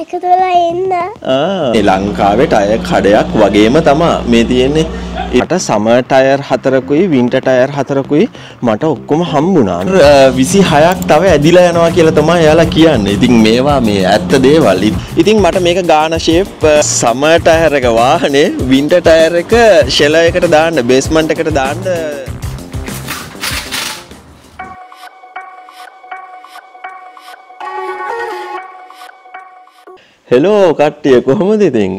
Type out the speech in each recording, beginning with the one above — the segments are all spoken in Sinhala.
එකතු වෙලා එන්න. ආ ලංකාවේ ටයර් කඩයක් වගේම තමා මේ තියෙන්නේ මට සමර් ටයර් හතරකුයි වින්ටර් ටයර් හතරකුයි මට ඔක්කොම හම්බුණා. විසි හයක් තව ඇදිලා යනවා කියලා තමයි එයාලා කියන්නේ. ඉතින් මේවා මේ ඇත්ත දේවල්. ඉතින් මට මේක ගාන ෂේප් සමර් ටයර් එක වාහනේ වින්ටර් ටයර් එක ෂෙලර් එකට දාන්න බේස්මන්ට් එකට දාන්න හෙලෝ කට්ටිය කොහොමද ඉතින්?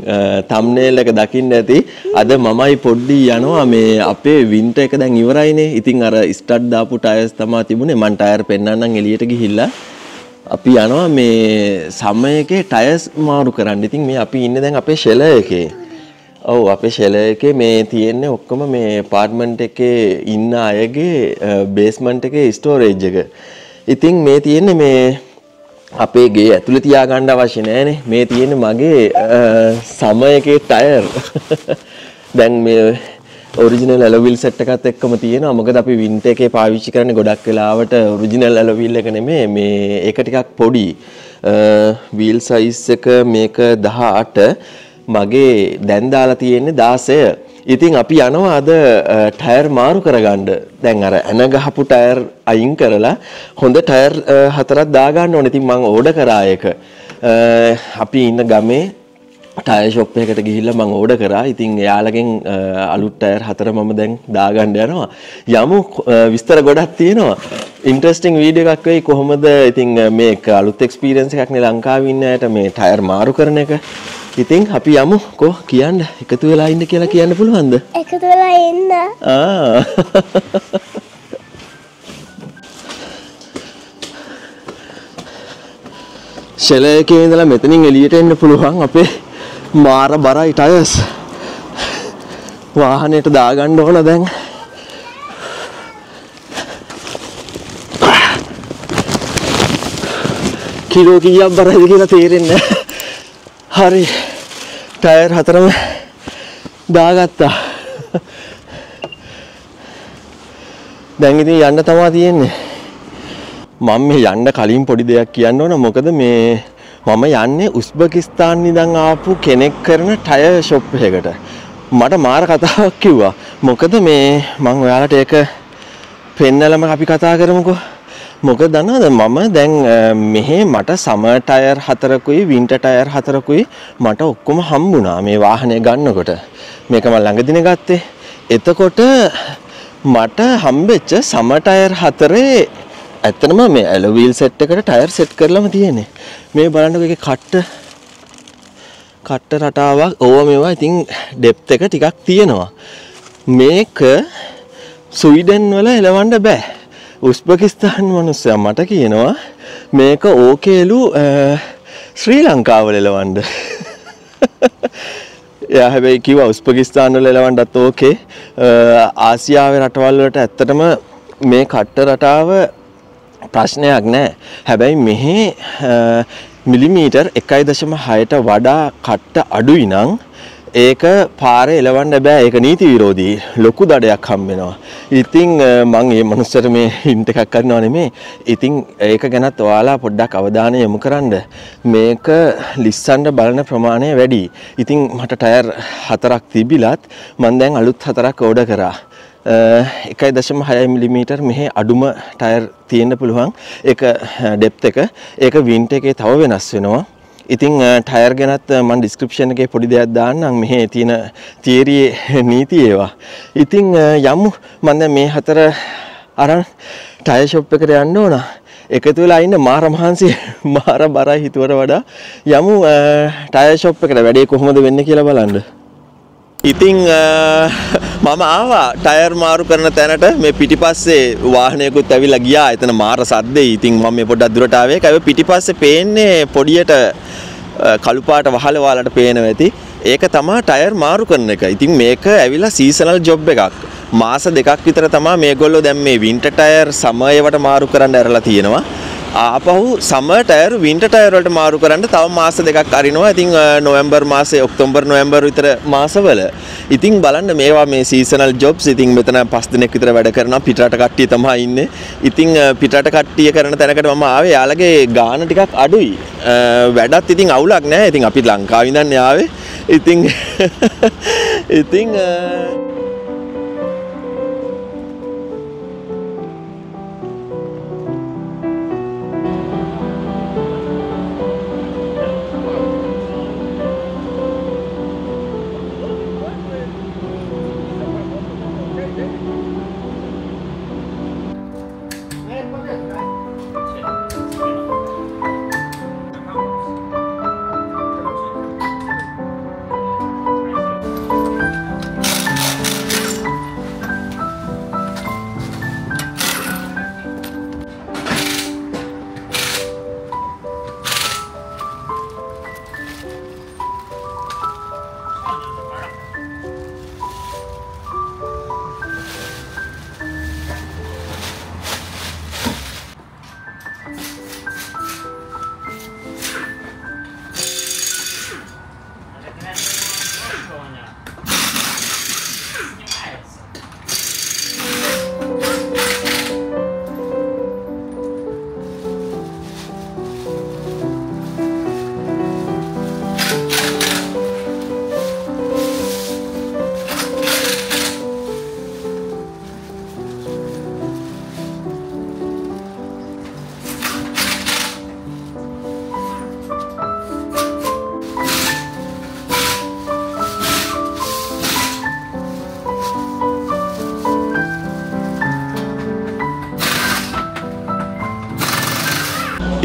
තම්නේල් එක දකින්න ඇති. අද මමයි පොඩ්ඩි යනවා. මේ අපේ වින්ට එක දැන් ඉවරයිනේ. ඉතින් අර ස්ටඩ් දාපු ටයර්ස් තමා තිබුණේ. මං ටයර් පෙන්වන්නම් එළියට ගිහිල්ලා. අපි යනවා මේ සමයකේ ටයර්ස් මාරු කරන්න. ඉතින් මේ අපි ඉන්නේ දැන් අපේ ෂෙලර් එකේ. ඔව් අපේ ෂෙලර් එකේ මේ තියෙන්නේ ඔක්කොම මේ අපාර්ට්මන්ට් එකේ ඉන්න අයගේ බේස්මන්ට් එකේ ස්ටෝරේජ් එක. ඉතින් මේ තියෙන්නේ මේ අපේ ගේ ඇතුළ තියාගණ්ඩ අවශ්‍ය නෑනේ මේ තියෙන මගේ සමයකේ ටයර්. දැන් මේ ඔරිජිනල් ඇලවිල් සෙට්ටකත් එක්කම තියෙන මොකද අපි වින්ට එකේ පාවිච්චි කරන ගොඩක් වෙලාවට ඔරිජිනල් ඇලවිල් එක නෙමේ. මේ ඒක ටිකක් පොඩි. වීල් සයිස් එක මේක දහ අට මගේ දැන් දාලා තියෙන්නේ දාසය. ඉතින් අපි යනවා අද ටයර් මාරු කරගන්න. දැන් අර ඇන ගහපු ටයර් අයින් කරලා හොඳ ටයර් හතරක් දාගන්න ඕනේ. ඉතින් මම ඕඩර් කරා ඒක. අපි ඉන්න ගමේ ටයර් ෂොප් එකකට ගිහිල්ලා මම ඕඩර් කරා. ඉතින් එයාලගෙන් අලුත් ටයර් හතර මම දැන් දාගන්න යනවා. යමු විස්තර ගොඩක් තියෙනවා. ඉන්ට්‍රස්ටිං වීඩියෝ එකක් වෙයි කොහොමද ඉතින් මේක අලුත් එක්ස්පීරියන්ස් එකක් නේ ලංකාවේ ඉන්න අයට මේ ටයර් මාරු කරන එක. ඉතින් අපි යමු කො කියන්න එකතු වෙලා ඉන්න කියලා කියන්න පුළුවන්ද? එකතු වෙලා එන්න. ආ. එකේ ඉඳලා මෙතනින් එළියට එන්න පුළුවන් අපේ මාර බරයි ටයර්ස්. වාහනයට දාගන්න ඕන දැන්. කිලෝ කීයක් බරයිද කියලා තේරෙන්නේ නැහැ. හරි ටයර් හතරම දාගත්තා. දැන් ඉතින් යන්න තමා තියෙන්නේ. මම මේ යන්න කලින් පොඩි දෙයක් කියන්න ඕන. මොකද මේ මම යන්නේ උස්බෙකිස්තාන් ඉඳන් ආපු කෙනෙක් කරන ටයර් ෂොප් එකකට. මට මාර කතාවක් කිව්වා. මොකද මේ මම ඔයාලට ඒක පෙන්නලම අපි කතා කරමුකෝ. මොකද දන්නවද මම දැන් මෙහෙ මට සමර් ටයර් හතරකුයි වින්ටර් ටයර් හතරකුයි මට ඔක්කොම හම්බුණා මේ වාහනය ගන්නකොට. මේක මම ළඟදින ගත්තේ. එතකොට මට හම්බෙච්ච සමර් ටයර් හතරේ ඇත්තනම මේ ඇලෝවීල් සෙට් එකට ටයර් සෙට් කරලාම තියෙන්නේ. මේ බලන්නකෝ ඒකේ කට්ට කට්ට රටාවක් ඕව මේවා ඉතින් ඩෙප්ත් එක ටිකක් තියෙනවා. මේක ස්වීඩන් වල එලවන්න බෑ. උස්බකිස්තාන් මනුස්සයා මට කියනවා මේක ඕකේලු ශ්‍රී ලංකාවල එලවන්ඩ එයා හැබැයි කිව උස්පකිස්ථානවල එලවන්ඩත් ඕකේ. ආසියාව රටවල්ලට ඇත්තටම මේ කට්ට රටාව ප්‍රශ්නයක් නෑ. හැබැයි මෙහි මිලිමීටර් එකයි දශම හයට වඩා කට්ට අඩුයි නං. ඒක පාරේ එලවන්න බෑ ඒක නීති විරෝධී ලොකු දඩයක් හම්බෙනවා. ඉතින් මං ඒ මනුස්සර මේ හින්ට එකක් කරනවා නෙමේ. ඉතින් ඒක ගැනත් ඔයාලා පොඩ්ඩක් අවධානය යොමු කරන්න. මේක ලිස්සන්න බලන ප්‍රමාණය වැඩි. ඉතින් මට ටයර් හතරක් තිබිලත් මං දැන් අලුත් හතරක් ඕඩර් කරා. එකයි දශම හය මිලිමීටර් මෙහි අඩුම ටයර් තියෙන්න පුළුවන් ඒක ඩෙප්ත එක ඒක වින්ට එකේ තව වෙනස් වෙනවා ඉතින් ටයර් ගැනත් මන් ඩිස්ක්‍රපෂන් එකේ පොඩි දෙයක් දාන්නම් මෙහි තියෙන තියරියේ නීති ඒවා. ඉතින් යමු මම දැන් මේ හතර අරන් ටයර් ෂොප් එකට යන්න ඕන. එකතු වෙලා ඉන්න මාර මහන්සි මාර බරයි හිතුවට වඩා යමු ටයර් ෂොප් එකට වැඩේ කොහොමද වෙන්නේ කියලා බලන්න. ඉතින් මම ආවා ටයර් මාරු කරන තැනට මේ පිටිපස්සේ වාහනයකුත් ඇවිල්ලා ගියා. එතන මාර සද්දේ. ඉතින් මම මේ පොඩ්ඩක් දුරට ආවේ. ඒක පිටිපස්සේ පේන්නේ පොඩියට කළු පාට වහල ඔයාලට පේනවා ඇති. ඒක තමයි ටයර් මාරු කරන එක. ඉතින් මේක ඇවිල්ලා සීසනල් ජොබ් එකක්. මාස දෙකක් විතර තමයි මේගොල්ලෝ දැන් මේ වින්ටර් ටයර් සමයවට මාරු කරන්න ඇරලා තියෙනවා. ආපහු සමර් ටයර් වින්ටර් ටයර් වලට මාරු කරන්න තව මාස දෙකක් අරිනවා. ඉතින් නොවැම්බර් මාසේ ඔක්තෝබර් නොවැම්බර් විතර මාසවල. ඉතින් බලන්න මේවා මේ සීසනල් ජොබ්ස්. ඉතින් මෙතන පස් දිනක් විතර වැඩ කරනවා. පිටරට කට්ටිය තමයි ඉන්නේ. ඉතින් පිටරට කට්ටිය කරන තැනකට මම ආවේ. යාළගේ ගාන ටිකක් අඩුයි. වැඩත් ඉතින් අවුලක් නෑ ඉතින් අපි ලංකාව ඉඳන් යාවේ ඉතින් ඉතින්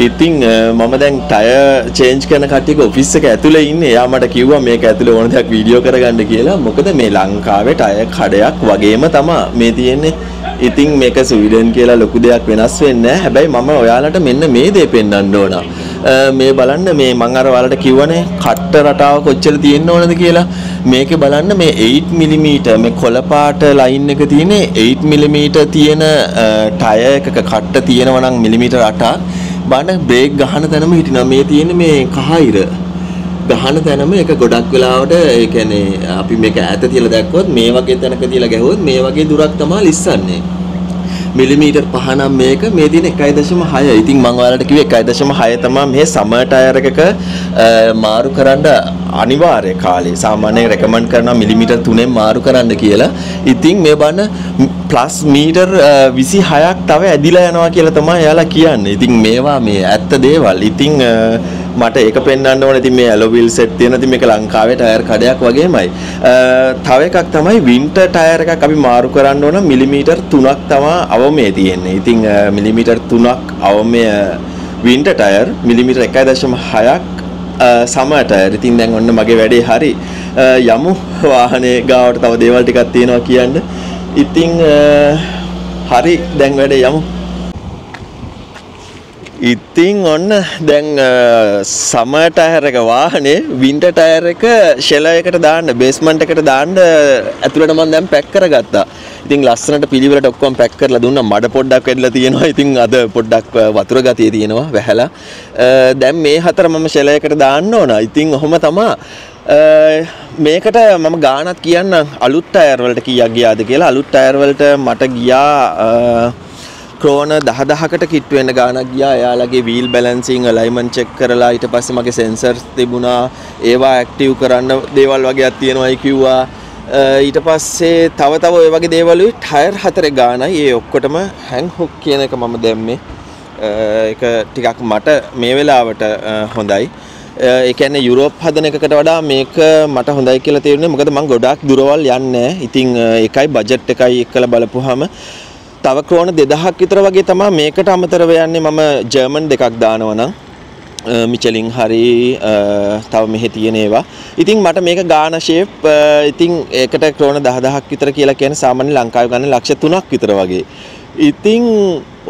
ඉතින් මම දැන් ටය චේන්ජ් කරන කට්ටියක ඔෆිස් එක ඇතුලේ ඉන්නේ. එයා මට කිව්වා මේක ඇතුලේ ඕන දෙයක් වීඩියෝ කරගන්න කියලා. මොකද මේ ලංකාවේ ටය කඩයක් වගේම තමයි මේ තියෙන්නේ. ඉතින් මේක ස්වීඩන් කියලා ලොකු දෙයක් වෙනස් වෙන්නේ නැහැ. හැබැයි මම ඔයාලට මෙන්න මේ දේ පෙන්වන්න ඕන. මේ බලන්න මේ මම අර ඔයාලට කිව්වනේ කට්ට රටාව කොච්චර තියෙන්න ඕනද කියලා. මේකේ බලන්න මේ 8 mm මේ කොළ පාට ලයින් එක තියෙන්නේ 8 mm තියෙන ටය එකක කට්ට තියෙනවා නම් මිලිමීටර 8ක් බාන්න බ්‍රේක් ගහන තැනම හිටිනවා. මේ තියෙන මේ කහයිර. ගහන තැනම එක ගොඩක් වෙලාවට ඒ කියන්නේ අපි මේක ඈත තියලා දැක්කොත් මේ වගේ තැනක තියලා ගැහුවොත් මේ වගේ දුරක් තමයි ලිස්සන්නේ මිලිමීටර් පහ නම් මේක මේ තියෙන 1.6 ඉතින් මම ඔයාලට කිව්වේ 1.6 තමයි මේ සමර් ටයර් එකක මාරු කරන්න අනිවාර්ය කාලේ සාමාන්‍යයෙන් රෙකමන්ඩ් කරනවා මිලිමීටර් 3ෙන් මාරු කරන්න කියලා. ඉතින් මේ බන ප්ලස් මීටර් 26ක් තව ඇදිලා යනවා කියලා තමයි එයාලා කියන්නේ. ඉතින් මේවා මේ ඇත්ත දේවල්. ඉතින් මට ඒක පෙන්වන්න ඕනේ. ඉතින් මේ ඇලෝවිල් සෙට් තියෙන ඉතින් මේක ලංකාවේ ටයර් කඩයක් වගේමයි. තව එකක් තමයි වින්ටර් ටයර් එකක් අපි මාරු කරන්න ඕන මිලිමීටර් 3ක් තමයි අවමේ තියෙන්නේ. ඉතින් මිලිමීටර් 3ක් අවමේ වින්ටර් ටයර් මිලිමීටර් 1.6ක් සමර් ටයර්. ඉතින් දැන් ඔන්න මගේ වැඩේ හරි. යමු වාහනේ ගාවට තව දේවල් ටිකක් තියෙනවා කියන්න. ඉතින් හරි දැන් වැඩේ යමු. ඉතින් ඔන්න දැන් සමර් ටයර් එක වාහනේ වින්ටර් ටයර් එක ෂෙලර් එකට දාන්න බේස්මන්ට් එකට දාන්න ඇතුළට මම දැන් පැක් කරගත්තා. ඉතින් ලස්සනට පිළිවෙලට ඔක්කොම පැක් කරලා දුන්නා. මඩ පොඩ්ඩක් වෙදලා තියෙනවා. ඉතින් අද පොඩ්ඩක් වතුර ගතිය තියෙනවා වැහැලා. දැන් මේ හතර මම ෂෙලර් එකට දාන්න ඕන. ඉතින් ඔහොම තමයි මේකට මම ගානක් කියන්න අලුත් ටයර් වලට කීයක් ගියාද කියලා අලුත් ටයර් වලට මට ගියා ක්‍රෝන දහදහකට කිට්ටු වෙන ගානක් ගියා. එයාලගේ වීල් බැලන්සිං අලයින්මන්ට් චෙක් කරලා ඊට පස්සේ මගේ සෙන්සර්ස් තිබුණා. ඒවා ඇක්ටිව් කරන්න දේවල් වගේක් තියෙනවායි කිව්වා. ඊට පස්සේ තව තව ඔය වගේ දේවලුයි ටයර් හතරේ ගානයි. ඒ ඔක්කොටම හැන් හුක් කියන එක මම දැම්මේ. ඒක ටිකක් මට මේ වෙලාවට හොඳයි. ඒ කියන්නේ යුරෝප් හදන එකකට වඩා මේක මට හොඳයි කියලා තේරුනේ. මොකද මම ගොඩාක් දුරවල් යන්නේ ඉතින් ඒකයි බජට් එකයි එක්කලා බලපුවාම. තව ක්‍රෝන 2000ක් විතර වගේ තමයි මේකට අමතරව යන්නේ මම ජර්මන් දෙකක් දානවා නම් මිචලින් හරි තව මෙහෙ තියෙන ඒවා. ඉතින් මට මේක ගාන ෂේප් ඉතින් ඒකට ක්‍රෝන 10000ක් විතර කියලා කියන්නේ සාමාන්‍ය ලංකාවේ ගන්න ලක්ෂ 3ක් විතර වගේ. ඉතින්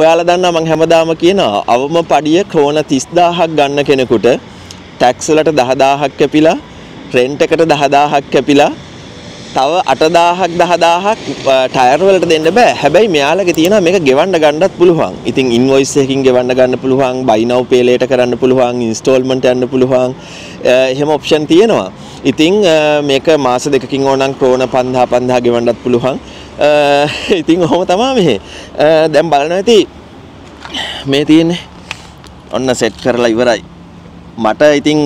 ඔයාලා දන්නා මම හැමදාම කියනවා අවම පඩිය ක්‍රෝන 30000ක් ගන්න කෙනෙකුට ටැක්ස් වලට 10000ක් කැපිලා රෙන්ට් එකට 10000ක් කැපිලා තව 8000ක් 10000ක් ටයර් වලට දෙන්න බෑ. හැබැයි මෙයාලගේ තියෙනවා මේක ගෙවන්න ගන්නත් පුළුවන්. ඉතින් ඉන්වොයිස් එකකින් ගෙවන්න ගන්න පුළුවන්, buy now pay later කරන්න පුළුවන්, ඉන්ස්ටෝල්මන්ට් යන්න පුළුවන්. එහෙම ඔප්ෂන් තියෙනවා. ඉතින් මේක මාස දෙකකින් ඕනනම් ක්‍රෝන 5000 5000 ගෙවන්නත් පුළුවන්. ඉතින් ඔහොම තමයි මෙහෙ. දැන් බලන්න ඇති මේ තියෙන්නේ. ඔන්න සෙට් කරලා ඉවරයි. මට ඉතින්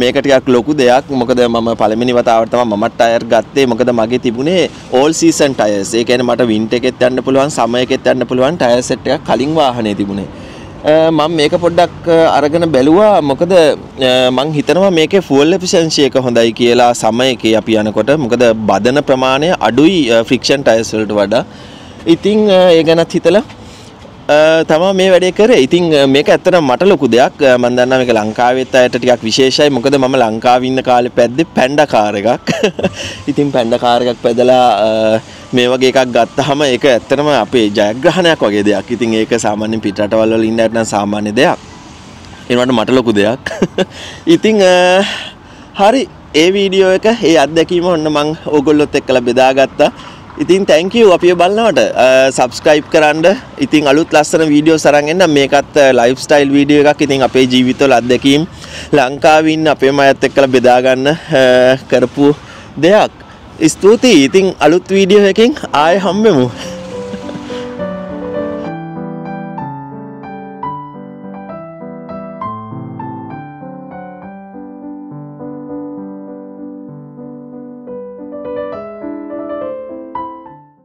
මේක ටිකක් ලොකු දෙයක්. මොකද මම පළවෙනි වතාවට තමයි මම ටයර් ගත්තේ. මොකද මගේ තිබුණේ ඕල් සීසන් ටයර්ස් ඒ කියන්නේ මට වින්ටර් එකෙත් යන්න පුළුවන් සමර් එකෙත් යන්න පුළුවන් ටයර් සෙට් එකක් කලින් වාහනේ තිබුණේ. මම මේක පොඩ්ඩක් අරගෙන බැලුවා. මොකද මං හිතනවා මේකේ ෆුවල් එෆිෂන්සි එක හොඳයි කියලා සමය එකේ අපි යනකොට. මොකද බදන ප්‍රමාණය අඩුයි ෆ්‍රික්ෂන් ටයර්ස් වලට වඩා. ඉතින් ඒ ගැනත් හිතලා තමා මේ වැඩේ කරේ ඉතින් මේක ඇත්තට මට ලොකු දෙයක් මම දන්නවා මේක ලංකාවෙත් අයට ටිකක් විශේෂයි මොකද මම ලංකාවේ ඉන්න කාලේ පැද්දේ පැන්ඩා කාර් එකක් ඉතින් පැන්ඩා කාර් එකක් පැදලා මේ වගේ එකක් ගත්තාම ඒක ඇත්තටම අපේ ජයග්‍රහණයක් වගේ දෙයක්. ඉතින් ඒක සාමාන්‍යයෙන් පිටරටවල් වල ඉන්නට නම් සාමාන්‍ය දෙයක්. ඒනවට මට ලොකු දෙයක්. ඉතින් හරි ඒ වීඩියෝ එක ඒ අත්දැකීම ඔන්න මං ඕගොල්ලොත් එක්කලා බෙදාගත්තා. ඉතින් තැංක යූ අපිය බලන්නවට සබස්ක්‍රයිබ් කරන්න ඉතින් අලුත් ලස්සන වීඩියෝ සරන් එන්න මේකත් ලයිෆ් ස්ටයිල් වීඩියෝ එකක්. ඉතින් අපේ ජීවිතවල අත්දැකීම් ලංකාවේ ඉන්න අපේම අයත් එක්කලා බෙදාගන්න කරපු දෙයක්. ස්තුතියි. ඉතින් අලුත් වීඩියෝ එකකින් ආය හම්බෙමු.